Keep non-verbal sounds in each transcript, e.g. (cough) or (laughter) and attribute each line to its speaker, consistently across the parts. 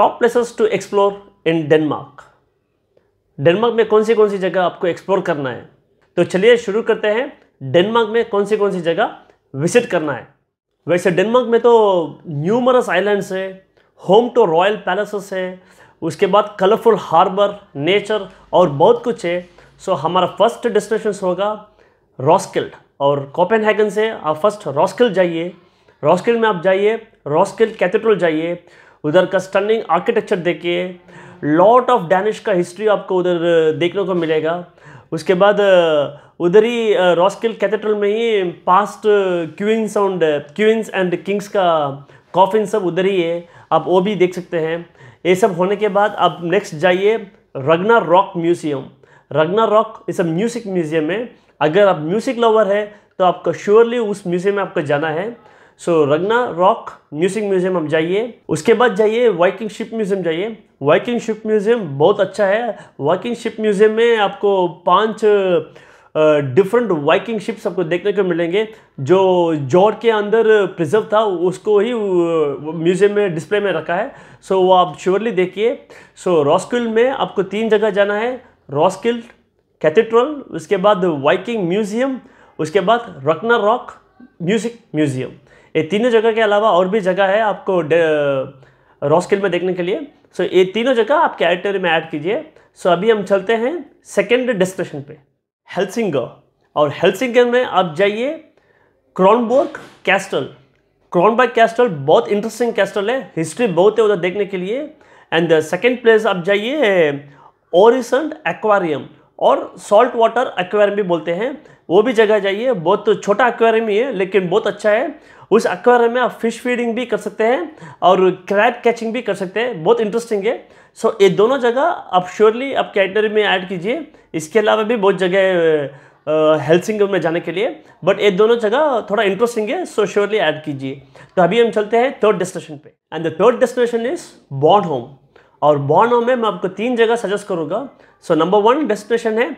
Speaker 1: Top places to explore in Denmark Denmark में कौन सी कौन सी जगह आपको एक्सप्लोर करना है? तो चलिए शुरू करते हैं। डेनमार्क में कौन सी कौन सी जगह विज़िट करना है? वैसे डेनमार्क में तो न्यूमरस आइलैंड्स है होम टू रॉयल पैलेसेस है, उसके बाद कलरफुल हार्बर नेचर और बहुत कुछ है। सो हमारा फ़र्स्ट डेस्टिनेशन होगा रॉस्किल्ड और कोपेनहेगन से आप फ़र्स्ट रॉस्किल्ड जाइए। रॉस्किल्ड में आप जाइए रॉस्किल्ड कैथेड्रल जाइए। उधर का स्टनिंग आर्किटेक्चर देखिए। लॉट ऑफ़ डैनिश का हिस्ट्री आपको उधर देखने को मिलेगा। उसके बाद उधर ही रॉस्किल कैथेड्रल में ही past queens and queens and kings का कॉफिन सब उधर ही है। आप वो भी देख सकते हैं। ये सब होने के बाद आप नेक्स्ट जाइए Ragnarock museum Ragnarock is music museum है अगर आप म्यूज़िक लवर है तो आपको श्योरली उस म्यूज़ियम में आपको जाना है। So Ragnarock music museum हम जाइए। उसके बाद जाइए वाइकिंग शिप म्यूज़ियम जाइए। वाइकिंग शिप म्यूज़ियम बहुत अच्छा है। वाइकिंग शिप म्यूज़ियम में आपको पाँच डिफरेंट वाइकिंग शिप्स आपको देखने को मिलेंगे। जो जॉर्ज के अंदर प्रिजर्व था उसको ही म्यूज़ियम में डिस्प्ले में रखा है। सो so, वो आप श्योरली देखिए। सो so, रॉस्किल में आपको तीन जगह जाना है। रॉस्किल कैथेड्रल उसके बाद वाइकिंग म्यूज़ियम उसके बाद रकना रॉक म्यूज़िक म्यूज़ियम ये तीनों जगह के अलावा और भी जगह है आपको रॉस्किल में देखने के लिए। सो ये तीनों जगह आपके आइटरी में ऐड कीजिए। सो अभी हम चलते हैं सेकेंड डेस्टिनेशन पे। हेल्सिंगर और हेल्सिंगर में आप जाइए। क्रॉनबोर्ग कैस्टल क्रॉनबर्ग कैस्टल बहुत इंटरेस्टिंग कैस्टल है। हिस्ट्री बहुत है उधर देखने के लिए। एंड सेकेंड प्लेस आप जाइए ओरिसंट एक्वारियम और सॉल्ट वाटर एक्वेरियम भी बोलते हैं। वो भी जगह जाइए। बहुत छोटा एक्वेरियम ही है, लेकिन बहुत अच्छा है। उस एक्वेरियम में आप फ़िश फीडिंग भी कर सकते हैं और क्रैप कैचिंग भी कर सकते हैं। बहुत इंटरेस्टिंग है। सो so, ये दोनों जगह आप श्योरली आप कैटरी में ऐड कीजिए। इसके अलावा भी बहुत जगह हेल्सिंग में जाने के लिए। बट ये दोनों जगह थोड़ा इंटरेस्टिंग है सो श्योरली ऐड कीजिए। तो अभी हम चलते हैं थर्ड डेस्टिनेशन पे। And the third destination is Bornholm और बॉर्न होम में मैं आपको तीन जगह सजेस्ट करूँगा। सो नंबर वन डेस्टिनेशन है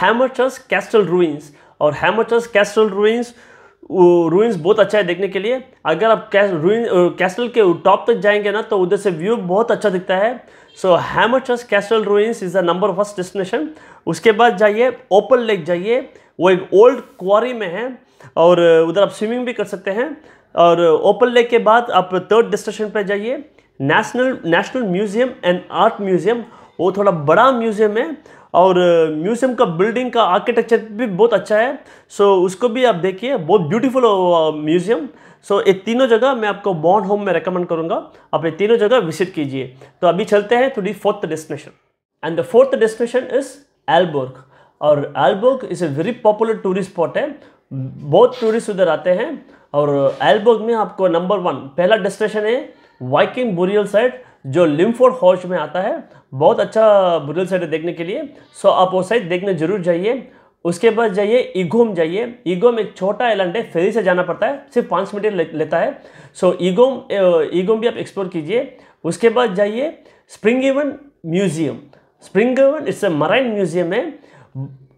Speaker 1: हैमरचर्स कैस्टल रूइंस और हैमरचर्स कैस्टल रूइंस रूइंस बहुत अच्छा है देखने के लिए। अगर आप रूइन कैस्टल के टॉप तक जाएँगे ना तो उधर से व्यू बहुत अच्छा दिखता है। So Hammershus castle ruins is the number first destination उसके बाद जाइए ओपन लेक जाइए। वो एक ओल्ड क्वारी में है, और उधर आप स्विमिंग भी कर सकते हैं। और ओपन लेक के बाद आप थर्ड डेस्टिनेशन पर जाइए। National national museum and art museum वो थोड़ा बड़ा म्यूज़ियम है। और म्यूज़ियम का बिल्डिंग का आर्किटेक्चर भी बहुत अच्छा है। सो, उसको भी आप देखिए, बहुत ब्यूटीफुल म्यूज़ियम। सो, ये तीनों जगह मैं आपको बॉन्ड होम में रिकमेंड करूँगा। आप ये तीनों जगह विज़िट कीजिए। तो अभी चलते हैं to fourth destination and the fourth destination is Aalborg और Aalborg is a very popular tourist spot है। बहुत टूरिस्ट उधर आते हैं। और एल्बर्ग में आपको नंबर वन पहला डेस्टिनेशन है वाइकिंग बोरियल साइड जो लिम्फोर्ड हॉर्च में आता है बहुत अच्छा बुरल साइड देखने के लिए। सो आप वो साइड देखने ज़रूर जाइए। उसके बाद जाइए ईगोम जाइए। ईगोम एक छोटा आइलैंड है फेरी से जाना पड़ता है सिर्फ़ पाँच मिनट ले, लेता है। सो ईगोम ईगोम भी आप एक्सप्लोर कीजिए। उसके बाद जाइए Springeren museum Springeren it's a marine museum है।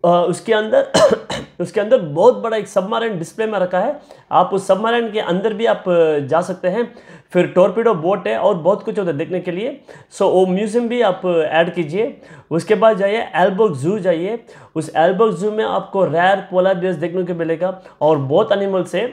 Speaker 1: आ, उसके अंदर (coughs) उसके अंदर बहुत बड़ा एक सबमरीन डिस्प्ले में रखा है। आप उस सबमरीन के अंदर भी आप जा सकते हैं। फिर टॉर्पीडो बोट है और बहुत कुछ होता है देखने के लिए। सो वो म्यूज़ियम भी आप ऐड कीजिए। उसके बाद जाइए एल्बर्ग जू जाइए। उस एल्बर्ग जू में आपको रेयर पोलर बेस देखने को मिलेगा और बहुत एनिमल्स है।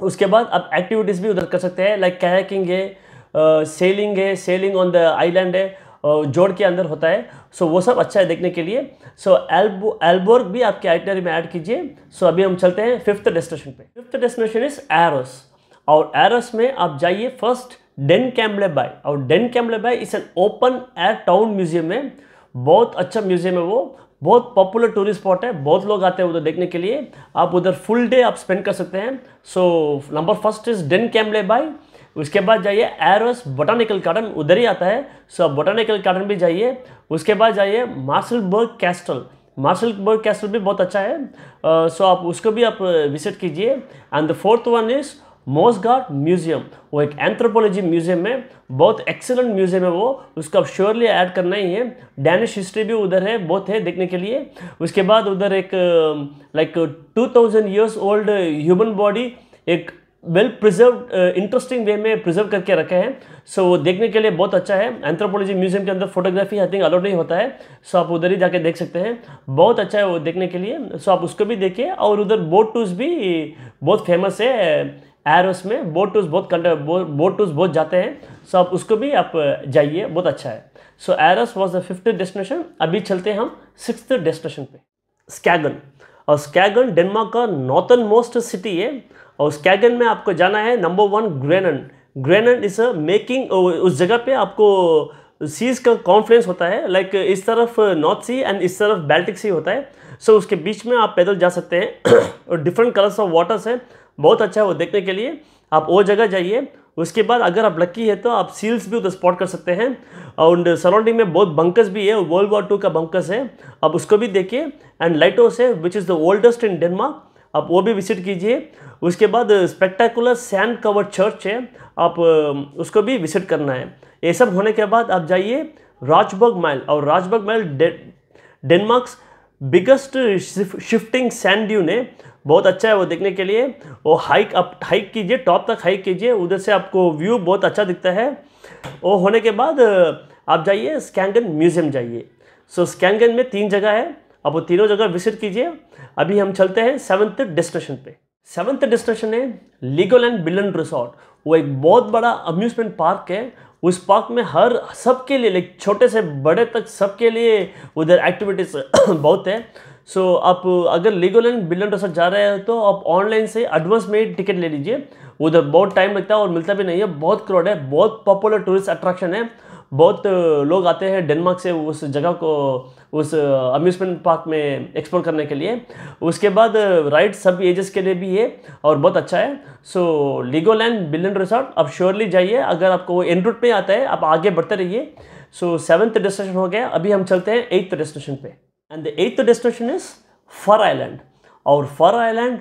Speaker 1: उसके बाद आप एक्टिविटीज़ भी उधर कर सकते हैं लाइक कैकिंग है सेलिंग है सेलिंग ऑन द आइलैंड है जोड़ के अंदर होता है। सो वो सब अच्छा है देखने के लिए। सो एल्बो एल्बोर्ग भी आपके आइटनरी में ऐड कीजिए। सो अभी हम चलते हैं फिफ्थ डेस्टिनेशन पे। फिफ्थ डेस्टिनेशन इज़ एरोस और एरस में आप जाइए फ़र्स्ट डेन कैम्बले बाय और Den Gamle By is an open air town museum है बहुत अच्छा म्यूज़ियम है वो. बहुत पॉपुलर टूरिस्ट स्पॉट है. बहुत लोग आते हैं उधर देखने के लिए. आप उधर फुल डे आप स्पेंड कर सकते हैं. So number first is Den Gamle By उसके बाद जाइए एरोस बोटानिकल गार्डन उधर ही आता है. सो आप बोटानिकल गार्डन भी जाइए. उसके बाद जाइए मार्शलबर्ग कैस्टल मार्शलबर्ग कैस्टल भी बहुत अच्छा है. सो uh, so आप उसको भी आप विज़िट कीजिए. And the fourth one is Moesgaard museum वो एक एंथ्रोपोलॉजी म्यूज़ियम है बहुत एक्सेलेंट म्यूज़ियम है वो उसको आप श्योरली ऐड करना ही है। डैनिश हिस्ट्री भी उधर है बहुत है देखने के लिए। उसके बाद उधर एक like two thousand years old human body एक वेल प्रिजर्व इंटरेस्टिंग वे में प्रिजर्व करके रखे हैं। सो वो देखने के लिए बहुत अच्छा है। एंथ्रोपोलॉजी म्यूज़ियम के अंदर फोटोग्राफी आई थिंक अलाउड नहीं होता है। सो so, आप उधर ही जाके देख सकते हैं। बहुत अच्छा है वो देखने के लिए। सो so, आप उसको भी देखिए। और उधर बोट टूर्स भी बहुत फ़ेमस है। एरोस में बोट टूस बहुत बोट टूस बहुत जाते हैं। सो आप उसको भी आप जाइए बहुत अच्छा है। So Aarhus was the fifth destination अभी चलते हैं हम सिक्स डेस्टिनेशन पे। स्कैगन और स्कैगन डेनमार्क का नॉर्थन मोस्ट सिटी है। और स्कैगन में आपको जाना है number one Grenen Grenen is a making उस जगह पे आपको सीज का कॉन्फ्लुएंस होता है। लाइक like, इस तरफ़ नॉर्थ सी एंड इस तरफ़ बेल्टिक सी होता है। सो so, उसके बीच में आप पैदल जा सकते हैं। (coughs) और डिफरेंट कलर्स ऑफ़ वाटर्स है। बहुत अच्छा है वो देखने के लिए। आप वो जगह जाइए। उसके बाद अगर आप लक्की है तो आप सील्स भी उधर स्पॉट कर सकते हैं। और सराउंडिंग में बहुत बंकस भी है। वर्ल्ड वॉर टू का बंकस है। आप उसको भी देखिए। एंड लाइटोस है which is the oldest in Denmark आप वो भी विज़िट कीजिए। उसके बाद स्पेक्टेकुलर सैंड कवर्ड चर्च है। आप उसको भी विज़िट करना है। ये सब होने के बाद आप जाइए राजबर्ग माइल और Raabjerg Mile Denmark's biggest shifting sand dune है। बहुत अच्छा है वो देखने के लिए। वो हाइक आप हाइक कीजिए टॉप तक हाइक कीजिए, उधर से आपको व्यू बहुत अच्छा दिखता है। वो होने के बाद, आप जाइए स्कैंगन म्यूज़ियम जाइए। सो स्कैंगन में तीन जगह है आप वो तीनों जगह विज़िट कीजिए। अभी हम चलते हैं सेवन्थ डेस्टिनेशन पे। सेवन्थ डेस्टिनेशन है लीगल एंड बिलन रिसोर्ट वो एक बहुत बड़ा अम्यूजमेंट पार्क है। उस पार्क में हर, सबके लिए लाइक छोटे से बड़े तक सबके लिए उधर एक्टिविटीज़ (coughs) बहुत है। सो so, आप अगर लीगल एंड बिलन रिसोर्ट जा रहे हैं तो आप ऑनलाइन से एडवांस में टिकट ले लीजिए। उधर बहुत टाइम लगता है और मिलता भी नहीं है। बहुत क्राउड है बहुत पॉपुलर टूरिस्ट अट्रैक्शन है। बहुत लोग आते हैं डेनमार्क से उस जगह को उस अम्यूज़मेंट पार्क में एक्सप्लोर करने के लिए। उसके बाद राइड सब एजेस के लिए भी है और बहुत अच्छा है। So Legoland Billund resort आप श्योरली जाइए। अगर आपको एन रूट पे आता है आप आगे बढ़ते रहिए। सो सेवन्थ डेस्टिनेशन हो गया। अभी हम चलते हैं एट्थ डेस्टिनेशन पे। And the eighth destination is Fur island और Fur island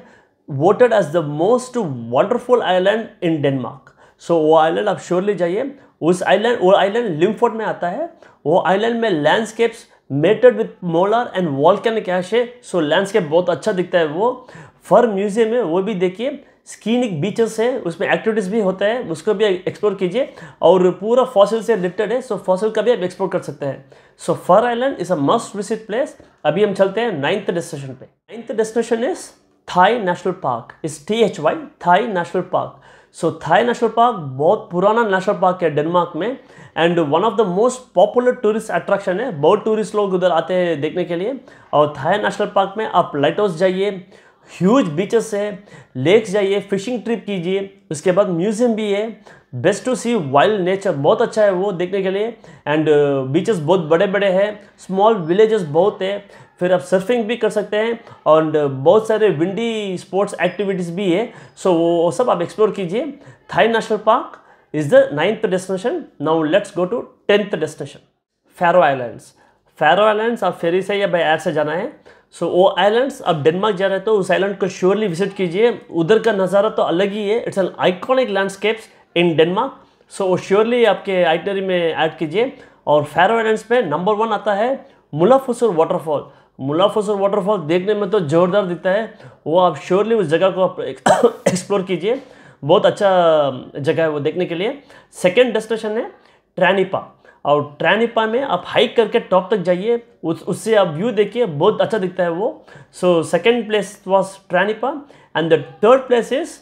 Speaker 1: voted as the most wonderful island in Denmark so वो आइलैंड आप श्योरली जाइए। उस आइलैंड वो आइलैंड लिम्फोर्ड में आता है। वो आइलैंड में landscapes made with moler and volcanic ash है। सो लैंडस्केप बहुत अच्छा दिखता है वो। फर म्यूज़ियम है, वो भी देखिए। स्कीनिक बीचेस है, उसमें एक्टिविटीज़ भी होता है, उसको भी एक्सप्लोर कीजिए और पूरा फॉसिल से रिलेटेड है सो फॉसिल का भी आप एक्सप्लोर कर सकते हैं। So Fur island is a must visit place अभी हम चलते हैं नाइन्थ डेस्टिनेशन पे। Ninth destination is Thy National Park is T H Y Thy National Park so Thy National Park बहुत पुराना नेशनल पार्क है डेनमार्क में and one of the most popular tourist attraction है। बहुत टूरिस्ट लोग उधर आते हैं देखने के लिए। और थाई नेशनल पार्क में आप लाइट हाउस जाइए। ह्यूज बीचेस है लेक्स जाइए फिशिंग ट्रिप कीजिए उसके बाद म्यूज़ियम भी है best to see wild nature बहुत अच्छा है वो देखने के लिए एंड बीचेस uh, बहुत बड़े बड़े हैं स्मॉल विलेजेस बहुत है फिर आप सर्फिंग भी कर सकते हैं और बहुत सारे विंडी स्पोर्ट्स एक्टिविटीज़ भी है सो so, वो सब आप एक्सप्लोर कीजिए Thy national park is the ninth destination now let's go to tenth destination Faroe islands Faroe islands आप फेरी से या बाई एयर से जाना है सो so, वो आइलैंड्स आप डेनमार्क जा रहे हैं तो उस आइलैंड को श्योरली विज़िट कीजिए। उधर का नज़ारा तो अलग ही है। It's an iconic landscapes in Denmark so वो श्योरली आपके आइटनरी में ऐड कीजिए। और फैरो आइलैंड्स पे नंबर वन आता है मुलाफुसुर वाटरफॉल मुलाफसर वाटरफॉल देखने में तो ज़ोरदार दिखता है। वो आप श्योरली उस जगह को आप एक्सप्लोर कीजिए। बहुत अच्छा जगह है वो देखने के लिए। सेकेंड डेस्टिनेशन है ट्रैनिपा और ट्रैनिपा में आप हाइक करके टॉप तक जाइए, उस, उससे आप व्यू देखिए, बहुत अच्छा दिखता है वो। So second place was Traelanipa and the third place is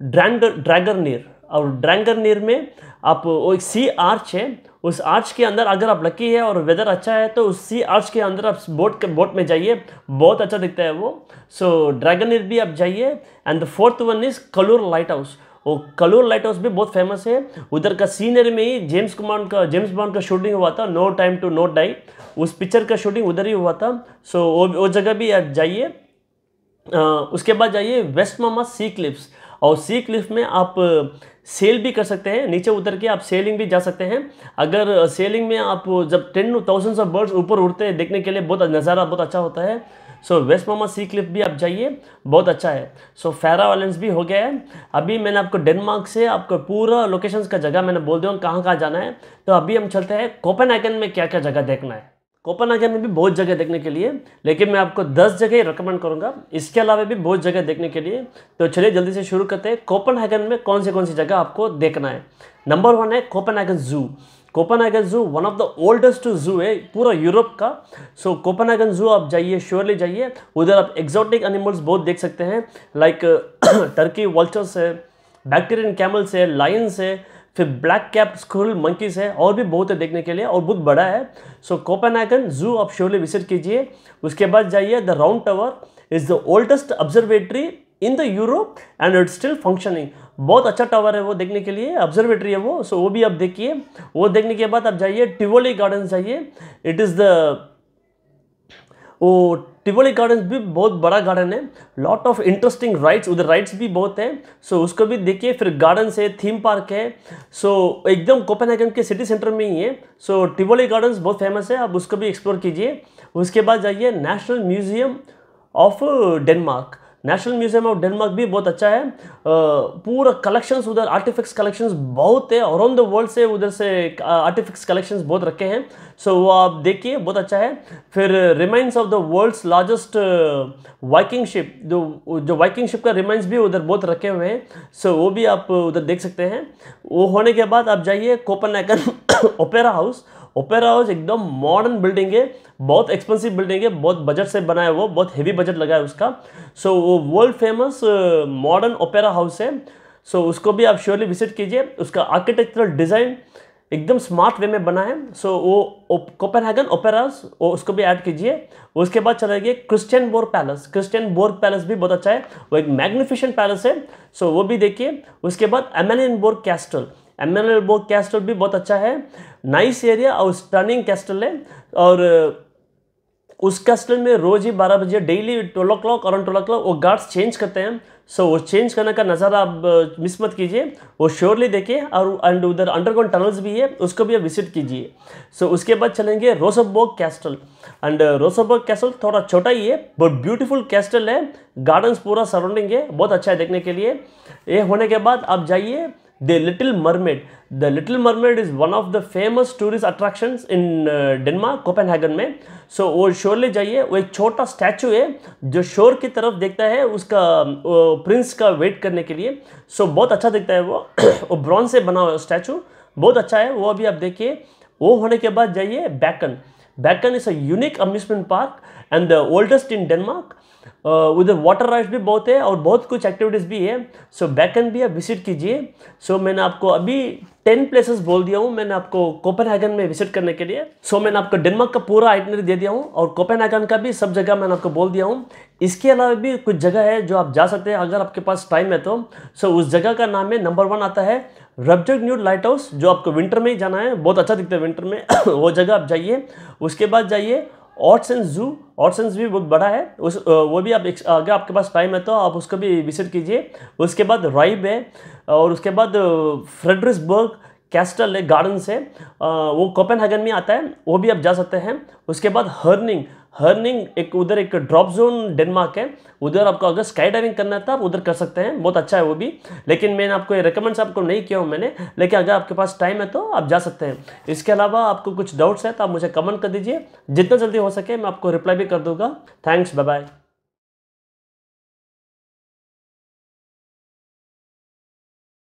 Speaker 1: Drangar Drangarnir और ड्रैंगर नीर में आप, वो एक सी आर्च है, उस आर्च के अंदर अगर आप लकी है और वेदर अच्छा है तो उस सी आर्च के अंदर आप बोट के बोट में जाइए, बहुत अच्छा दिखता है वो। सो ड्रैगन नीर भी आप जाइए and the fourth one is Kallur lighthouse वो कलूर लाइट हाउस भी बहुत फ़ेमस है। उधर का सीनरी में ही जेम्स कुमार का जेम्स बॉन्ड का शूटिंग हुआ था no time to no die उस पिक्चर का शूटिंग उधर ही हुआ था। सो वो वो जगह भी आप जाइए। उसके बाद जाइए वेस्ट मामा सी क्लिप्स और सी क्लिफ में आप सेल भी कर सकते हैं। नीचे उतर के आप सेलिंग भी जा सकते हैं। अगर सेलिंग में आप जब टेन थाउजेंड्स ऑफ़ बर्ड्स ऊपर उड़ते हैं देखने के लिए बहुत नज़ारा बहुत अच्छा होता है। सो वेस्ट मामा सी क्लिफ भी आप जाइए, बहुत अच्छा है। सो फेरा वालेंस भी हो गया है। अभी मैंने आपको डेनमार्क से आपको पूरा लोकेशंस का जगह मैंने बोल दिया कहाँ कहाँ जाना है। तो अभी हम चलते हैं कोपेन में क्या क्या जगह देखना है। कोपनहेगन में भी बहुत जगह देखने के लिए, लेकिन मैं आपको 10 जगह ही रिकमेंड करूँगा। इसके अलावा भी बहुत जगह देखने के लिए। तो चलिए जल्दी से शुरू करते हैं। कोपनहेगन में कौन सी कौन सी जगह आपको देखना है। नंबर वन है Copenhagen zoo Copenhagen zoo one of the oldest zoo है पूरा यूरोप का। सो कोपनहेगन जू आप जाइए श्योरली जाइए। उधर आप एक्जॉटिक एनिमल्स बहुत देख सकते हैं। लाइक टर्की वल्चर्स है बैक्टीरियन कैमल्स है लाइन्स है, फिर ब्लैक कैप स्कूल मंकीज है, और भी बहुत है देखने के लिए, और बहुत बड़ा है। सो कोपेनहेगन जू आप श्योरली विज़िट कीजिए। उसके बाद जाइए the round tower is the oldest observatory in the Europe and it still functioning बहुत अच्छा टावर है वो देखने के लिए ऑब्जर्वेटरी है वो सो so वो भी आप देखिए। वो देखने के बाद आप जाइए टिवोली गार्डन जाइए। इट इज़ द वो टिवोली गार्डन भी बहुत बड़ा गार्डन है। लॉट ऑफ़ इंटरेस्टिंग राइड्स उधर राइड्स भी बहुत हैं। सो so, उसको भी देखिए फिर गार्डन है थीम पार्क है। सो so, एकदम कोपेनहेगन के सिटी सेंटर में ही है। सो so, टिवोली गार्डन्स बहुत फ़ेमस है आप उसको भी एक्सप्लोर कीजिए। उसके बाद जाइए national museum of Denmark national museum of Denmark भी बहुत अच्छा है। पूरा कलेक्शंस उधर आर्टिफिक्स कलेक्शंस बहुत है अराउंड द वर्ल्ड से उधर से आर्टिफिक्स कलेक्शंस बहुत रखे हैं। सो so, वो आप देखिए बहुत अच्छा है। फिर remains of the world's largest Viking ship जो जो वाइकिंग शिप का रिमाइंस भी उधर बहुत रखे हुए हैं। सो so, वो भी आप उधर देख सकते हैं। वो होने के बाद आप जाइए Copen opera house opera house एकदम मॉडर्न बिल्डिंग है बहुत एक्सपेंसिव बिल्डिंग है बहुत बजट से बना है वो बहुत हेवी बजट लगा है उसका। सो so, वो world famous modern opera house है। सो so, उसको भी आप श्योरली विज़िट कीजिए। उसका आर्किटेक्चरल डिज़ाइन एकदम स्मार्ट वे में बना है। सो so, वो कोपेनहेगन ओपेरास वो उसको भी ऐड कीजिए। उसके बाद चला गया Christiansborg palace Christiansborg palace भी बहुत अच्छा है। वो एक मैग्निफिशेंट पैलेस है। सो so, वो भी देखिए। उसके बाद एमेलियन बोर कैस्टल एम बो कैस्टल भी बहुत अच्छा है। नाइस एरिया और स्टर्निंग कैस्टल है और उस कैस्टल में रोज ही बारह बजे daily twelve o'clock around twelve o'clock वो गार्ड्स चेंज करते हैं। सो so, वो चेंज करने का नज़ारा आप मिस मत कीजिए। वो श्योरली देखिए। और एंड उधर अंडरग्राउंड टनल्स भी है उसको भी आप विज़िट कीजिए। सो so, उसके बाद चलेंगे Rosenborg castle and Rosenborg castle थोड़ा छोटा ही है बट ब्यूटीफुल कैस्टल है। गार्डन्स पूरा सराउंडिंग है बहुत अच्छा है देखने के लिए। ये होने के बाद आप जाइए the little mermaid the little mermaid is one of the famous tourist attractions in Denmark Copenhagen में. सो so, वो शोर ले जाइए वो एक छोटा स्टैचू है जो शोर की तरफ़ देखता है उसका प्रिंस का वेट करने के लिए. सो so, बहुत अच्छा दिखता है वो. (coughs) वो ब्रॉन्ज से बना हुआ स्टैचू बहुत अच्छा है वो अभी आप देखिए. वो होने के बाद जाइए Bakken Bakken is a unique amusement park and the oldest in Denmark उधर वाटर राइड्स भी बहुत है और बहुत कुछ एक्टिविटीज़ भी है। सो बैकन भी आप विज़िट कीजिए। सो मैंने आपको अभी टेन प्लेसेस बोल दिया हूँ। मैंने आपको कोपेनहेगन में विज़िट करने के लिए। सो मैंने आपको डेनमार्क का पूरा आइटनरी दे दिया हूँ और कोपेनहेगन का भी सब जगह मैंने आपको बोल दिया हूँ। इसके अलावा भी कुछ जगह है जो आप जा सकते हैं अगर आपके पास टाइम है तो। सो उस जगह का नाम है नंबर वन आता है रबजग न्यू लाइट हाउस जो आपको विंटर में ही जाना है, बहुत अच्छा दिखता है विंटर में। (coughs) वो जगह आप जाइए, उसके बाद जाइए ऑटसेंस जू ऑटसेंस भी बहुत बड़ा है। उस वो भी आप अगर आपके पास टाइम है तो आप उसको भी विज़िट कीजिए। उसके बाद राइब है, और उसके बाद फ्रेडरिसबर्ग कैस्टल है गार्डन्स है। वो कोपेनहेगन में आता है, वो भी आप जा सकते हैं। उसके बाद हर्निंग हर्निंग एक, उधर एक ड्रॉप जोन डेनमार्क है, उधर आपको अगर स्काई डाइविंग करना है तो आप उधर कर सकते हैं, बहुत अच्छा है वो भी, लेकिन मैंने आपको ये रिकमेंड्स आपको नहीं किया हूँ मैंने, लेकिन अगर आपके पास टाइम है तो आप जा सकते हैं। इसके अलावा आपको कुछ डाउट्स है तो आप मुझे कमेंट कर दीजिए, जितना जल्दी हो सके मैं आपको रिप्लाई भी कर दूँगा। Thanks bye bye